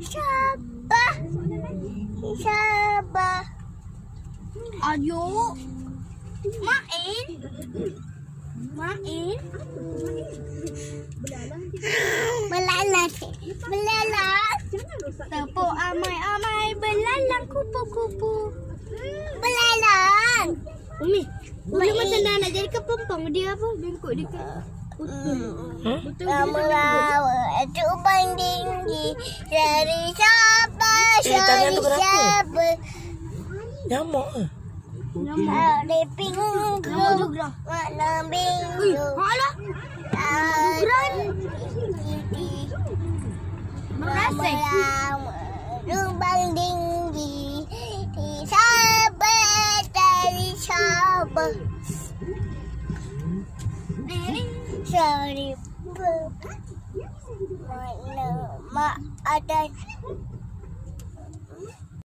Sabah. Sabah. Ayo. Main. Main. Belalang. Belalang. Tepuk amai-amai belalang kupu-kupu. Belalang. Umi, Umi macam dah nak jadi kepompong dia apa? Bengkok dia ke? Lama-lama terbang tinggi dari Sabah. Eh, tangan tu Dari kenapa? Sabah. Nyamuk ke? Tu gerah. Mana Ui, pingu. alah. Merasai. Lama-lama terbang tinggi di Sabah. Dari my, no, my, I don't.